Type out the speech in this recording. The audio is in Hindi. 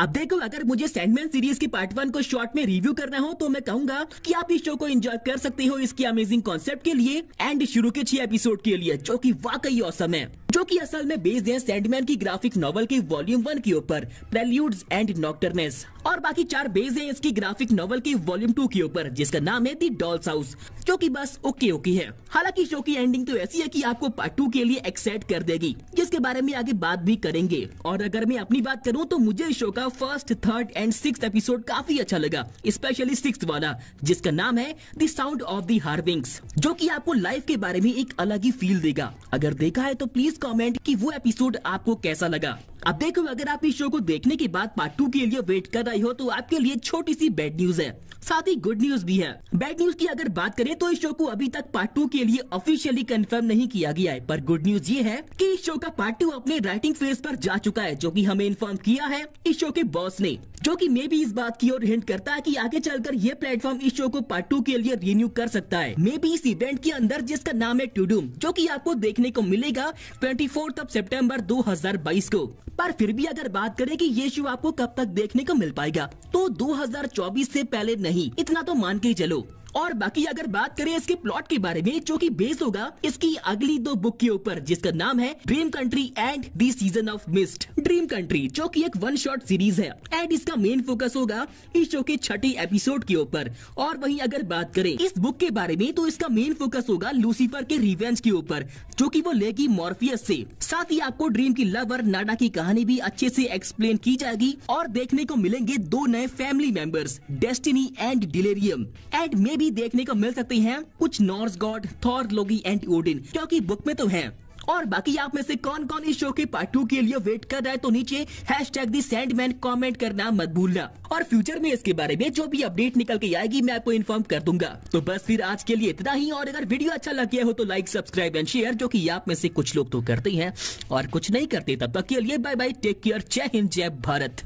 अब देखो, अगर मुझे सैंडमैन सीरीज़ की पार्ट वन को शॉर्ट में रिव्यू करना हो तो मैं कहूँगा कि आप इस शो को एंजॉय कर सकते हो इसकी अमेजिंग कॉन्सेप्ट के लिए एंड शुरू के छह एपिसोड के लिए, जो कि वाकई औसम है। जो कि असल में बेस्ड है सैंडमैन की ग्राफिक नॉवल के वॉल्यूम वन के ऊपर प्रेल्यूड्स एंड नॉक्टरनेस और बाकी चार बेस है इसकी ग्राफिक नॉवल के वॉल्यूम टू के ऊपर, जिसका नाम है दी डॉल्स हाउस जो कि बस ओके ओके है। हालाँकि शो की एंडिंग तो ऐसी है कि आपको पार्ट टू के लिए एक्साइट कर देगी, जिसके बारे में आगे बात भी करेंगे। और अगर मैं अपनी बात करूँ तो मुझे शो का first third and six episode काफ़ी अच्छा लगा स्पेशली सिक्स वाला, जिसका नाम है the sound of the her wings जो कि आपको लाइफ के बारे में एक अलग ही फील देगा। अगर देखा है तो प्लीज़ कमेंट कि वो एपिसोड आपको कैसा लगा? अब देखो, अगर आप इस शो को देखने के बाद पार्ट टू के लिए वेट कर रही हो तो आपके लिए छोटी सी बैड न्यूज़ है। साथ ही गुड न्यूज़ भी है। बैड न्यूज़ की अगर बात करें तो इस शो को अभी तक पार्ट टू के लिए ऑफिशियली कंफर्म नहीं किया गया है। पर गुड न्यूज़ ये है कि इस शो का पार्ट टू अपने राइटिंग फ़ेज़ पर जा चुका है, जो कि हमें इन्फॉर्म किया है इस शो के बॉस ने, जो कि मे भी इस बात की ओर हिंट करता है कि आगे चलकर ये प्लेटफॉर्म इस शो को पार्ट टू के लिए रिन्यू कर सकता है। मे भी इस इवेंट के अंदर जिसका नाम है टूडूम जो कि आपको देखने को मिलेगा ट्वेंटी फोर्थ सितंबर 2022 को। पर फिर भी अगर बात करें कि ये शो आपको कब तक देखने को मिल पाएगा तो 2024 से पहले नहीं, इतना तो मान के ही चलो। और बाकी अगर बात करें इसके प्लॉट के बारे में, जो कि बेस होगा इसकी अगली दो बुक के ऊपर, जिसका नाम है dream country and the season of mist dream country जो कि एक वन शॉट सीरीज़ है। एंड इसका मेन फोकस होगा इस शो के छठी एपिसोड के ऊपर। और वहीं अगर बात करें इस बुक के बारे में तो इसका मेन फोकस होगा लूसीफर के रिवेंज के ऊपर, जो कि वो लेगी मॉर्फियस से। साथ ही आपको ड्रीम की लवर नाडा की कहानी भी अच्छे से एक्सप्लेन की जाएगी, और देखने को मिलेंगे दो नए family members Destiny and Delirium and maybe देखने को मिल सकती हैं कुछ Norse god Thor Loki and Odin क्योंकि बुक में तो है। और बाकी आप में से कौन कौन इस शो के पार्ट टू के लिए वेट कर रहा है तो नीचे hashtag the Sandman comment करना मत भूलना। और फ्यूचर में इसके बारे में जो भी अपडेट निकल के आएगी मैं आपको इन्फॉर्म कर दूँगा। तो बस फिर आज के लिए इतना ही, और अगर वीडियो अच्छा लग गया हो तो लाइक सब्सक्राइब एंड शेयर जो की आप में से कुछ लोग तो करते हैं और कुछ नहीं करते तब तक के लिए बाय बाय टेक केयर जय हिंद, जय भारत।